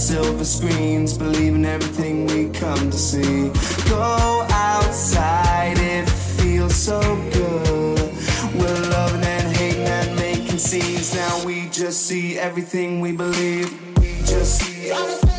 silver screens, believing everything we come to see. Go outside, it feels so good. We're loving and hating and making scenes. Now we just see everything we believe. We just see everything.